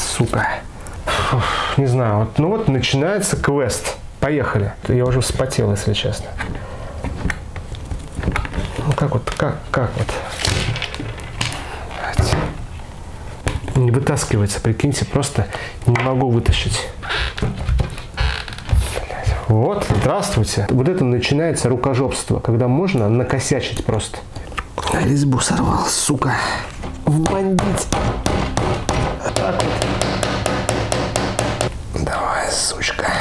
сука. Фух, не знаю, вот, ну вот начинается квест. Поехали. Я уже вспотел, если честно. Ну как вот, как, как вот. Не вытаскивается, прикиньте, просто не могу вытащить. Вот, здравствуйте. Вот это начинается рукожопство, когда можно накосячить просто. Резьбу сорвал, сука. Вбандить. Так Сучка.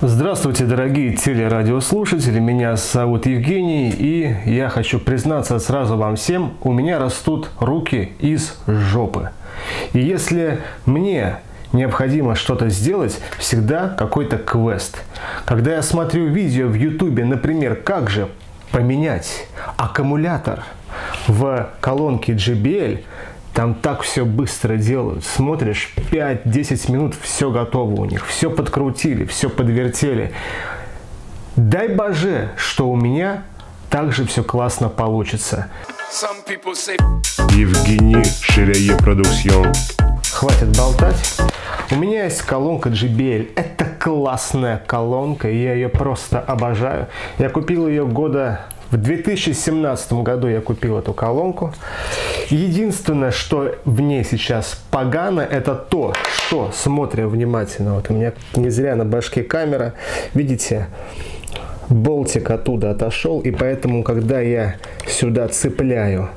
Здравствуйте, дорогие телерадиослушатели, меня зовут Евгений, и я хочу признаться сразу вам всем, у меня растут руки из жопы. И если мне необходимо что-то сделать, всегда какой-то квест. Когда я смотрю видео в ютубе, например, как же поменять аккумулятор в колонке JBL, там так все быстро делают. Смотришь, 5-10 минут, все готово у них. Все подкрутили, все подвертели. Дай боже, что у меня также все классно получится. Евгений Ширяе Продукцион. Хватит болтать. У меня есть колонка JBL. Это классная колонка, я ее просто обожаю. Я купил ее года в 2017 году я купил эту колонку. Единственное, что в ней сейчас погано, это то, что, смотря внимательно, вот у меня не зря на башке камера, видите, болтик оттуда отошел, и поэтому, когда я сюда цепляю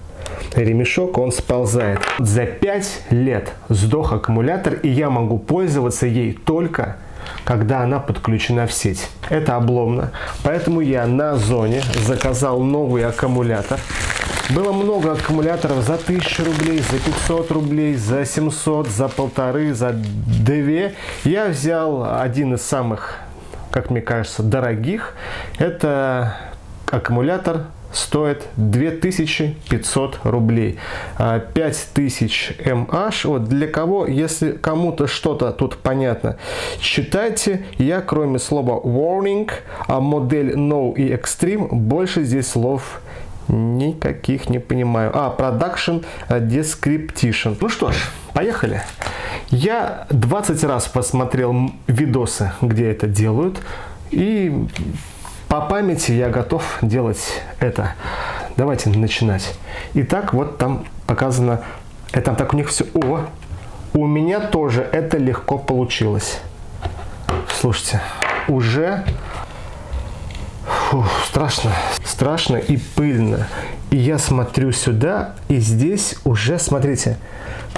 ремешок, он сползает. За 5 лет сдох аккумулятор, и я могу пользоваться ей только когда она подключена в сеть. Это обломно, поэтому я на зоне заказал новый аккумулятор. Было много аккумуляторов за 1000 рублей, за 500 рублей, за 700, за полторы, за 2. Я взял один из самых, как мне кажется, дорогих. Это аккумулятор стоит 2500 рублей. 5000 mH. Вот для кого, если кому-то что-то тут понятно, читайте. Я кроме слова warning, а модель no и extreme, больше здесь слов никаких не понимаю. А, production description. Ну что ж, поехали. Я 20 раз посмотрел видосы, где это делают. И по памяти я готов делать это. Давайте начинать. Итак, вот там показано, это так у них все. О, у меня тоже это легко получилось. Слушайте, уже фу, страшно, страшно и пыльно. И я смотрю сюда, и здесь уже, смотрите,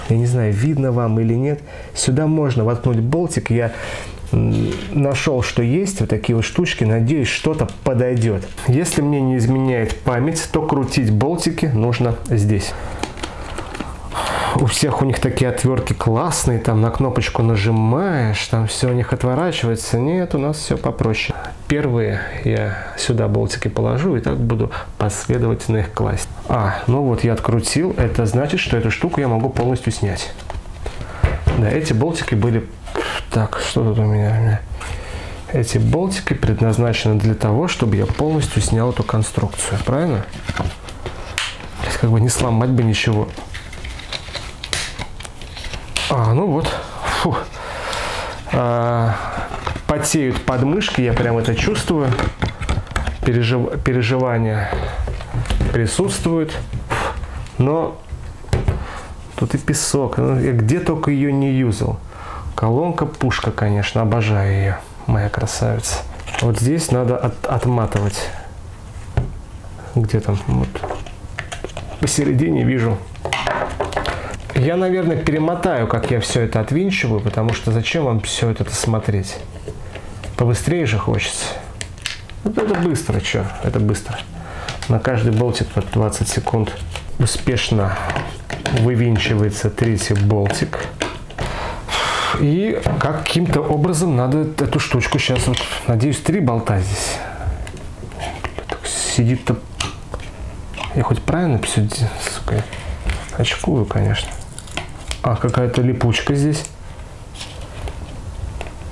я не знаю, видно вам или нет, сюда можно воткнуть болтик. Я нашел, что есть вот такие вот штучки. Надеюсь, что-то подойдет. Если мне не изменяет память, то крутить болтики нужно здесь. У всех у них такие отвертки классные, там на кнопочку нажимаешь, там все у них отворачивается. Нет, у нас все попроще. Первые я сюда болтики положу и так буду последовательно их класть. А, ну вот я открутил, это значит, что эту штуку я могу полностью снять. Да, эти болтики были так, что тут у меня? Эти болтики предназначены для того, чтобы я полностью снял эту конструкцию. Правильно? Как бы не сломать бы ничего. А, ну вот. Фу. А, потеют подмышки, я прям это чувствую. Пережив... Переживания присутствуют. Но тут и песок. Ну, я где только ее не юзал. Колонка пушка, конечно, обожаю ее, моя красавица. Вот здесь надо от, отматывать. Где там? Вот. Посередине вижу. Я, наверное, перемотаю, как я все это отвинчиваю, потому что зачем вам все это смотреть? Побыстрее же хочется. Вот это быстро, что? Это быстро. На каждый болтик по 20 секунд успешно вывинчивается третий болтик. И каким-то образом надо эту штучку сейчас, вот, надеюсь, три болта здесь. Сидит-то... Я хоть правильно все, сука, очкую, конечно. А, какая-то липучка здесь.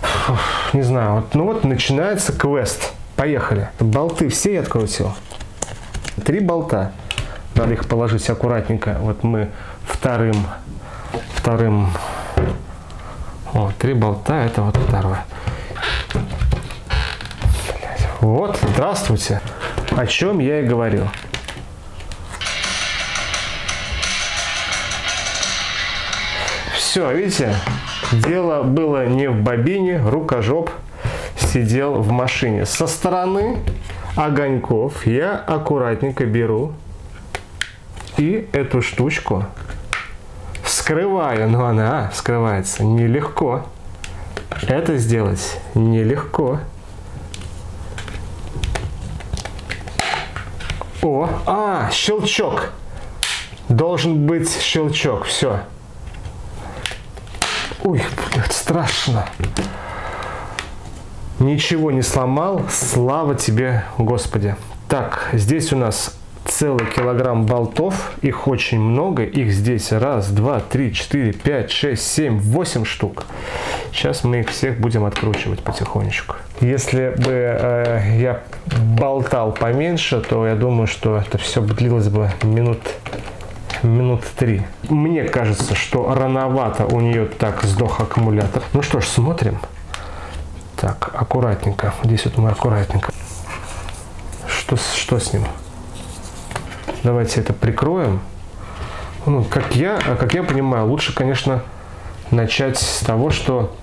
Фух, не знаю, вот, ну вот начинается квест. Поехали. Болты все я открутил. Три болта. Надо их положить аккуратненько. Вот мы вторым, вторым, о, три болта, это вот второе. Вот, здравствуйте. О чем я и говорил. Все, видите, дело было не в бобине, рукожоп сидел в машине. Со стороны огоньков я аккуратненько беру и эту штучку скрываю. Но она скрывается нелегко. Это сделать нелегко. О, а, щелчок. Должен быть щелчок. Все. Ой, блядь, страшно. Ничего не сломал. Слава тебе, Господи. Так, здесь у нас целый килограмм болтов. Их очень много. Их здесь раз, два, три, четыре, пять, шесть, семь, восемь штук. Сейчас мы их всех будем откручивать потихонечку. Если бы э, я болтал поменьше, то я думаю, что это все длилось бы минут минут три. Мне кажется, что рановато у нее так сдох аккумулятор. Ну что ж, смотрим. Так, аккуратненько. Здесь вот мы аккуратненько. Что, что с ним? Давайте это прикроем. Ну, как я, как я понимаю, лучше, конечно, начать с того, что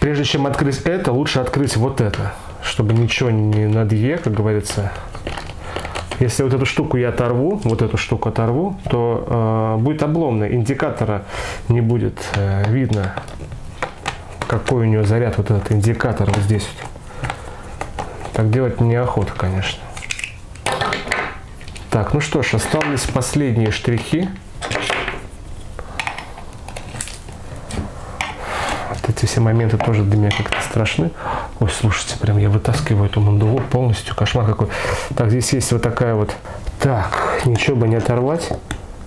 прежде чем открыть это, лучше открыть вот это, чтобы ничего не над как говорится, если вот эту штуку я оторву, вот эту штуку оторву, то э, будет обломно, индикатора не будет э, видно, какой у нее заряд вот этот индикатор вот здесь. Так делать неохота, конечно. Так, ну что ж, остались последние штрихи. Вот эти все моменты тоже для меня как-то страшны. Ой, слушайте, прям я вытаскиваю эту мандулу полностью. Кошмар какой. Так, здесь есть вот такая вот. Так, ничего бы не оторвать.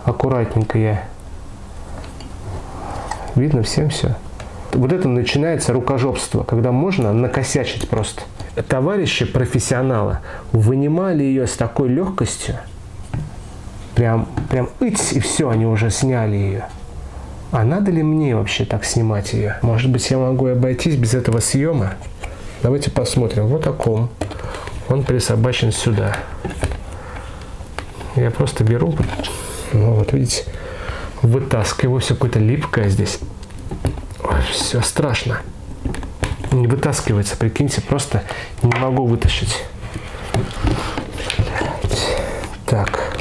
Аккуратненько я. Видно всем все. Вот это начинается рукожопство, когда можно накосячить просто. Товарищи профессионалы вынимали ее с такой легкостью. Прям, прям ыть, и все, они уже сняли ее. А надо ли мне вообще так снимать ее? Может быть, я могу обойтись без этого съема? Давайте посмотрим. Вот таком. Он присобачен сюда. Я просто беру, ну вот видите, вытаскиваю все какое-то липкое здесь. Ой, все страшно. Не вытаскивается, прикиньте, просто не могу вытащить. Так.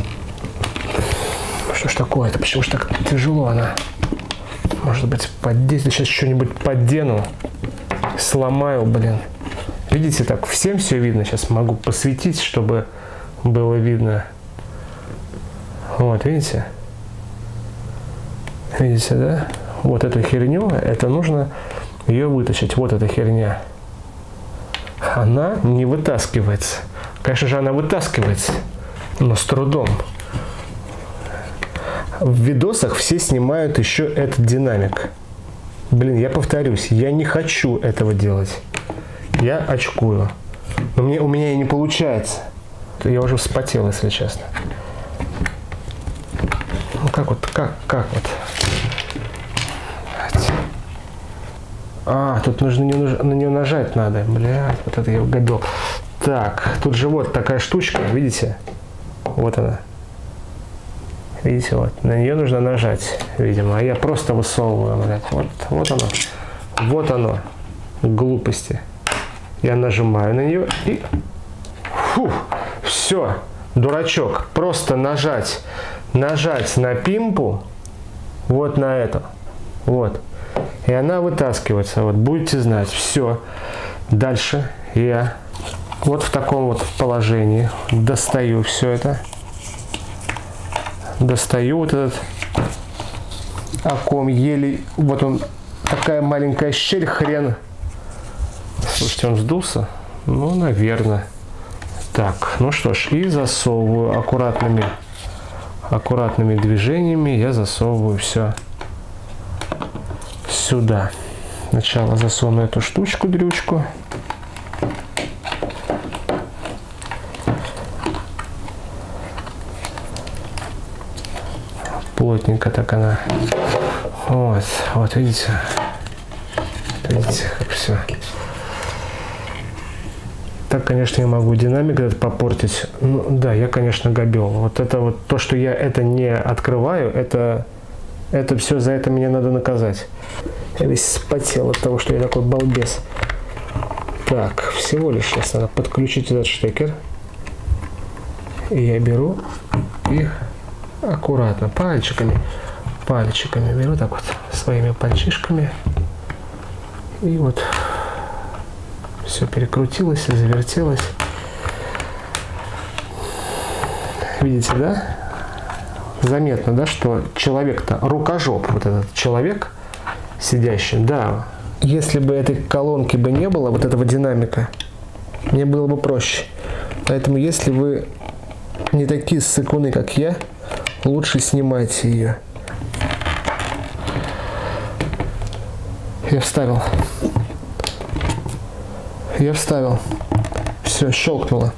Ж такое-то? Почему ж так тяжело она? Может быть, поддеть? Сейчас что-нибудь поддену. Сломаю, блин. Видите, так всем все видно. Сейчас могу посветить, чтобы было видно. Вот, видите? Видите, да? Вот эту херню, это нужно ее вытащить. Вот эта херня. Она не вытаскивается. Конечно же, она вытаскивается, но с трудом. В видосах все снимают еще этот динамик. Блин, я повторюсь, я не хочу этого делать я очкую. Но мне, у меня и не получается. Я уже вспотел, если честно. Ну как вот, как, как вот. А, тут нужно на нее нажать надо. Блядь, вот это я угадал. Так, тут же вот такая штучка, видите? Вот она. Видите, вот. На нее нужно нажать, видимо. А я просто высовываю, блядь. Вот, вот оно. Вот оно. Глупости. Я нажимаю на нее и... Фу, все, дурачок. Просто нажать, нажать на пимпу, вот на это, вот. И она вытаскивается, вот, будете знать. Все. Дальше я вот в таком вот положении достаю все это. Достаю вот этот оком еле, вот он, такая маленькая щель, хрен Слушайте, он сдулся? Ну, наверное. Так, ну что ж, и засовываю аккуратными, аккуратными движениями. Я засовываю все сюда. Сначала засуну эту штучку, плотненько так она. Вот, вот видите. Видите, как все. Так, конечно, я могу динамик этот попортить. Ну, да, я, конечно, гобел. Вот это вот то, что я это не открываю, это, это все за это мне надо наказать. Я весь спотел от того, что я такой балбес. Так, всего лишь сейчас надо подключить этот штекер. И я беру их аккуратно, пальчиками, пальчиками беру так вот, своими пальчишками. И вот все перекрутилось, завертелось. Видите, да? Заметно, да, что человек-то рукожоп, вот этот человек сидящий, да. Если бы этой колонки бы не было, вот этого динамика, мне было бы проще. Поэтому если вы не такие сыкуны, как я, лучше снимайте ее. Я вставил. Я вставил. Все, щелкнуло.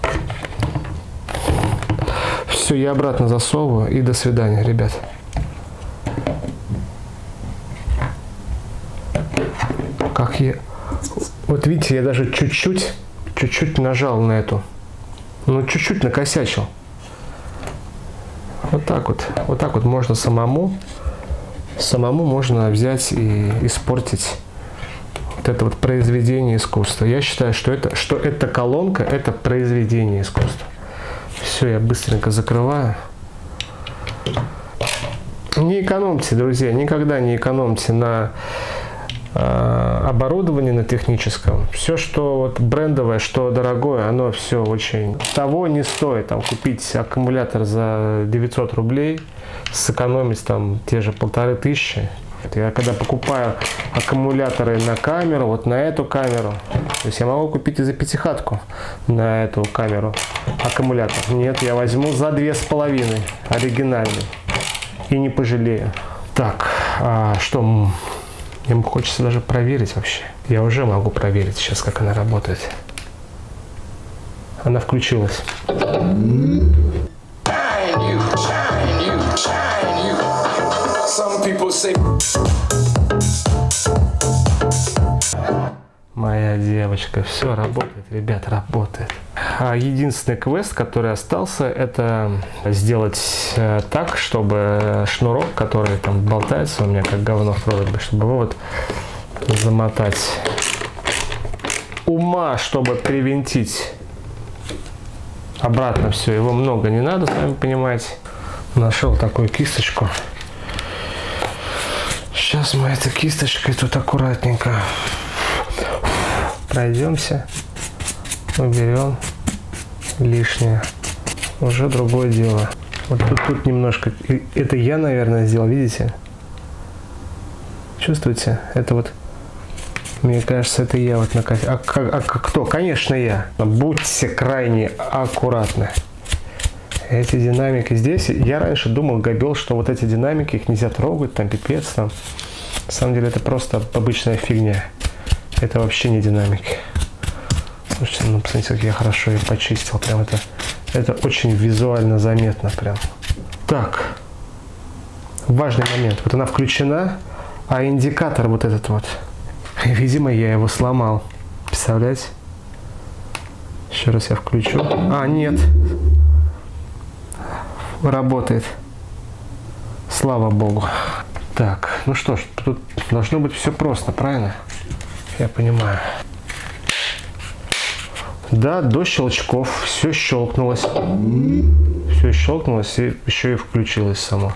Все, я обратно засовываю и до свидания, ребят. Как я... Вот видите, я даже чуть-чуть, чуть-чуть нажал на эту. Ну, чуть-чуть накосячил. Вот так вот. Вот так вот можно самому. Самому можно взять и испортить вот это вот произведение искусства. Я считаю, что это, что эта колонка – это произведение искусства. Все, я быстренько закрываю. Не экономьте, друзья, никогда не экономьте на э, оборудовании, на техническом. Все, что вот брендовое, что дорогое, оно все очень того не стоит. Там купить аккумулятор за 900 рублей, сэкономить там те же полторы тысячи, я когда покупаю аккумуляторы на камеру, вот на эту камеру, то есть я могу купить и за пятихатку на эту камеру аккумулятор. Нет, я возьму за две с половиной оригинальный и не пожалею. Так, а что, мне хочется даже проверить вообще. Я уже могу проверить сейчас, как она работает. Она включилась. Моя девочка, все работает, ребят, работает. А единственный квест, который остался, это сделать э, так, чтобы шнурок, который там болтается у меня как говно в проруби, чтобы его вот замотать. Ума, чтобы привинтить обратно все, его много не надо, сами понимаете. Нашел такую кисточку. Сейчас мы этой кисточкой тут аккуратненько пройдемся, уберем лишнее. Уже другое дело. Вот тут, тут немножко, это я, наверное, сделал, видите? Чувствуете? Это вот, мне кажется, это я вот накатил. А, а, а кто? Конечно, я. Будьте крайне аккуратны. Эти динамики здесь, я раньше думал, габел, что вот эти динамики, их нельзя трогать, там пипец, там. На самом деле это просто обычная фигня. Это вообще не динамики. Слушайте, ну посмотрите, как я хорошо ее почистил. Прям это, это очень визуально заметно прям. Так, важный момент. Вот она включена, а индикатор вот этот вот, видимо, я его сломал. Представляете? Еще раз я включу. А, нет работает. Слава богу. Так, ну что ж, тут должно быть все просто, правильно? Я понимаю. Да, до щелчков все щелкнулось. Все щелкнулось и еще и включилось само.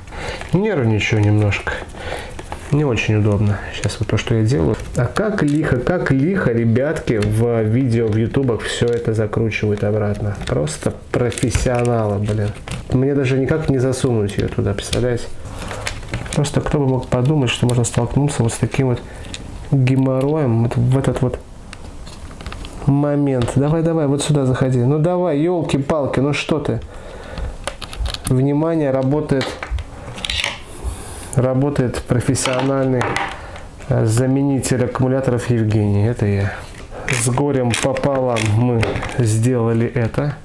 Нервничаю немножко не очень удобно. Сейчас вот то, что я делаю. А как лихо, как лихо, ребятки, в видео в ютубах все это закручивают обратно. Просто профессионалы, блин. Мне даже никак не засунуть ее туда, представляете? Просто кто бы мог подумать, что можно столкнуться вот с таким вот геморроем вот в этот вот момент. Давай, давай, вот сюда заходи. Ну давай, елки-палки, ну что ты? Внимание, работает работает профессиональный э, заменитель аккумуляторов Евгений. Это я. С горем пополам мы сделали это.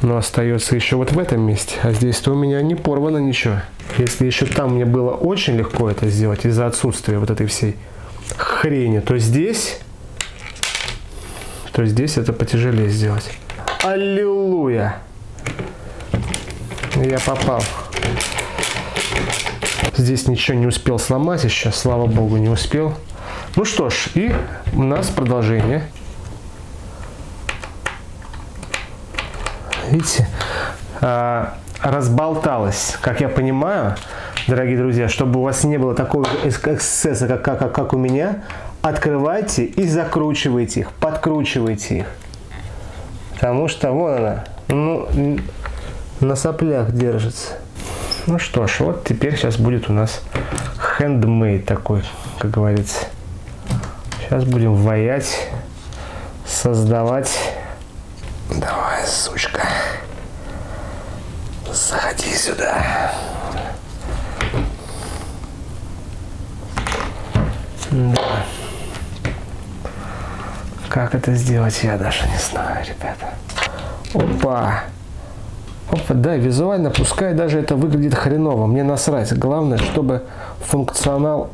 Но остается еще вот в этом месте. А здесь-то у меня не порвано ничего. Если еще там мне было очень легко это сделать из-за отсутствия вот этой всей хрени, то здесь, то здесь это потяжелее сделать. Аллилуйя! Я попал. Здесь ничего не успел сломать еще, слава богу, не успел. Ну что ж, и у нас продолжение. Видите, а, разболталась, как я понимаю, дорогие друзья, чтобы у вас не было такого эксцесса, как, как, как у меня, открывайте и закручивайте их, подкручивайте их. Потому что вон она, ну, на соплях держится. Ну что ж, вот теперь сейчас будет у нас handmade такой, как говорится. Сейчас будем ваять, создавать. Давай, сучка. Заходи сюда. Да. Как это сделать, я даже не знаю, ребята. Опа. Опа, да, визуально, пускай даже это выглядит хреново, мне насрать. Главное, чтобы функционал...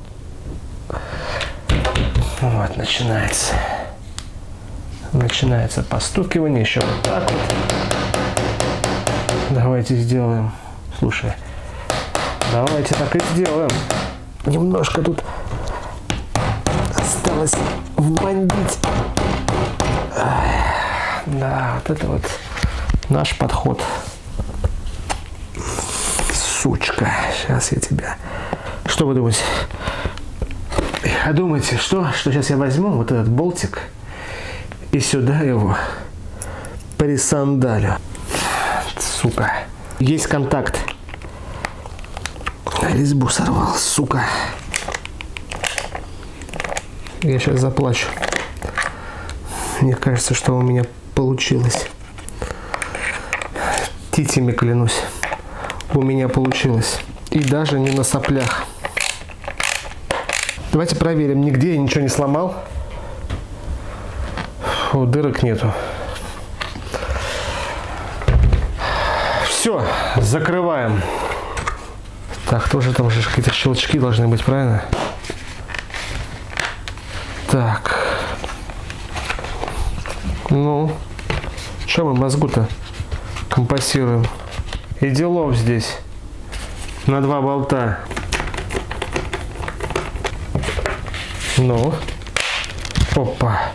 Вот, начинается. Начинается постукивание, еще вот так вот. Давайте сделаем. Слушай, давайте так и сделаем. Немножко тут осталось вмандить. Да, вот это вот наш подход сучка. Сейчас я тебя... Что вы думаете? А думаете, что? Что сейчас я возьму вот этот болтик и сюда его присандалю. Сука. Есть контакт. Резьбу сорвал, сука. Я сейчас заплачу. Мне кажется, что у меня получилось. Титями клянусь у меня получилось. И даже не на соплях. Давайте проверим, нигде я ничего не сломал. Фу, дырок нету. Все, закрываем. Так, тоже там же какие-то щелчки должны быть, правильно? Так. Ну, что мы мозгу-то компасируем? И делов здесь на два болта. Ну, опа.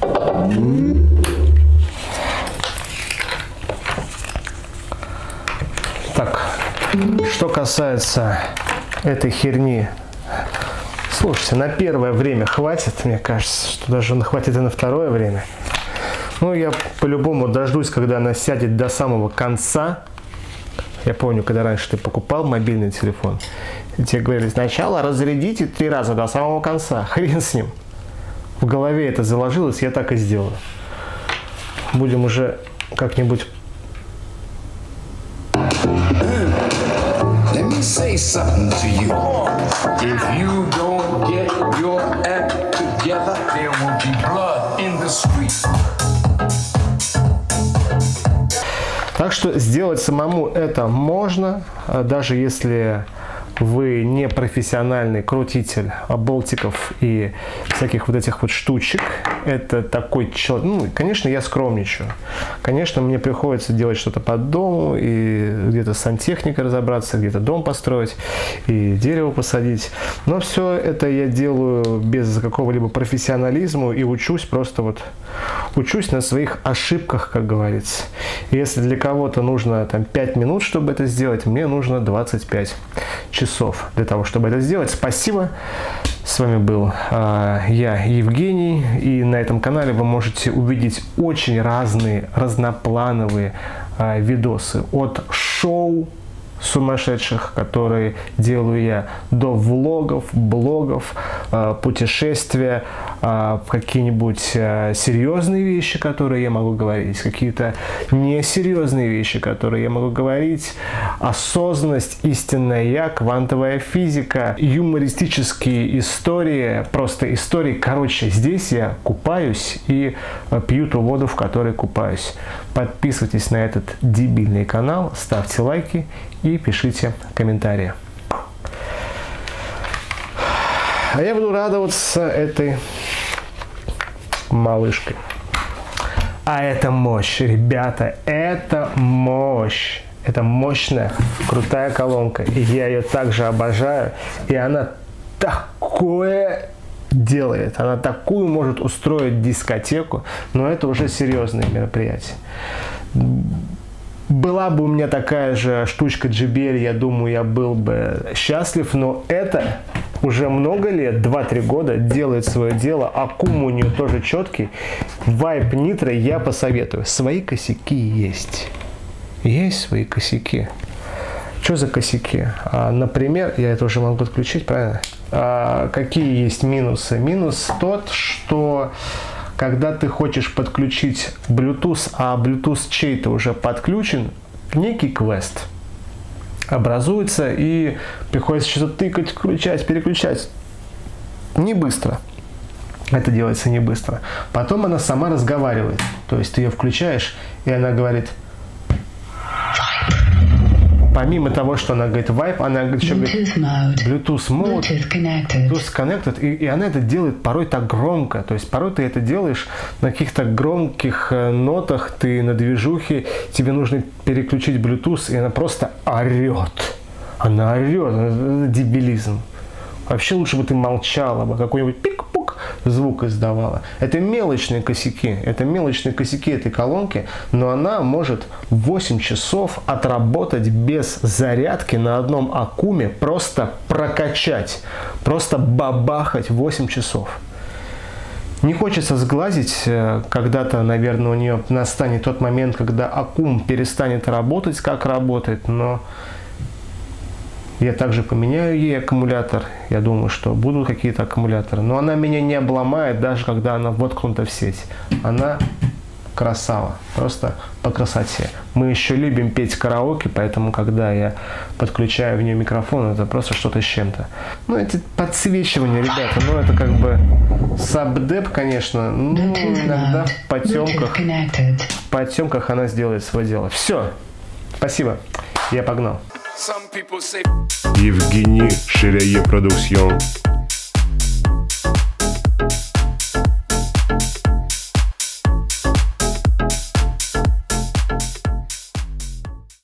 Так, что касается этой херни Слушайте, на первое время хватит, мне кажется, что даже хватит и на второе время. Ну, я по-любому дождусь, когда она сядет до самого конца. Я помню, когда раньше ты покупал мобильный телефон, и тебе говорили, сначала разрядите три раза до самого конца. Хрен с ним. В голове это заложилось, я так и сделаю. Будем уже как-нибудь say something to you. If you don't get your act together, there will be blood in the streets. Так что сделать самому это можно, даже если вы не профессиональный крутитель болтиков и всяких вот этих вот штучек, это такой человек, ну, конечно, я скромничаю. Конечно, мне приходится делать что-то под дому и где-то сантехникой разобраться, где-то дом построить и дерево посадить. Но все это я делаю без какого-либо профессионализма и учусь просто вот, учусь на своих ошибках, как говорится. Если для кого-то нужно там 5 минут, чтобы это сделать, мне нужно 25 часов для того, чтобы это сделать. Спасибо. С вами был э, я, Евгений, и на этом канале вы можете увидеть очень разные, разноплановые э, видосы от шоу сумасшедших, которые делаю я до влогов, блогов, э, путешествия, э, какие-нибудь э, серьезные вещи, которые я могу говорить, какие-то несерьезные вещи, которые я могу говорить, осознанность, истинная я, квантовая физика, юмористические истории, просто истории. Короче, здесь я купаюсь и пью ту воду, в которой купаюсь. Подписывайтесь на этот дебильный канал, ставьте лайки и пишите комментарии. А я буду радоваться этой малышкой. А это мощь, ребята, это мощь. Это мощная, крутая колонка. И я ее также обожаю. И она такое делает. Она такую может устроить дискотеку, но это уже серьезное мероприятие. Была бы у меня такая же штучка JBL, я думаю, я был бы счастлив, но это уже много лет, 2-3 года, делает свое дело. Аккум у нее тоже четкий. Вайп Нитро я посоветую. Свои косяки есть. Есть свои косяки. Что за косяки? А, например, я это уже могу подключить, правильно? А, какие есть минусы? Минус тот, что когда ты хочешь подключить Bluetooth, а Bluetooth чей-то уже подключен, некий квест образуется и приходится что-то тыкать, включать, переключать. Не быстро. Это делается не быстро. Потом она сама разговаривает. То есть ты ее включаешь, и она говорит – помимо того, что она говорит Vibe, она говорит еще говорит Bluetooth mode, Bluetooth connected, Bluetooth connected и, и она это делает порой так громко. То есть порой ты это делаешь на каких-то громких э, нотах, ты на движухе, тебе нужно переключить Bluetooth, и она просто орет. Она орет, это дебилизм. Вообще лучше бы ты молчала бы, какой-нибудь пик-пук звук издавала. Это мелочные косяки, это мелочные косяки этой колонки, но она может 8 часов отработать без зарядки на одном акуме, просто прокачать, просто бабахать 8 часов. Не хочется сглазить, э, когда-то, наверное, у нее настанет тот момент, когда аккум перестанет работать, как работает, но я также поменяю ей аккумулятор. Я думаю, что будут какие-то аккумуляторы. Но она меня не обломает, даже когда она воткнута в сеть. Она красава. Просто по красоте. Мы еще любим петь караоке, поэтому, когда я подключаю в нее микрофон, это просто что-то с чем-то. Ну, эти подсвечивания, ребята, ну, это как бы сабдеп, конечно, ну, иногда в потемках, в потемках она сделает свое дело. Все. Спасибо. Я погнал. Евгений Ширяе Продуксьон.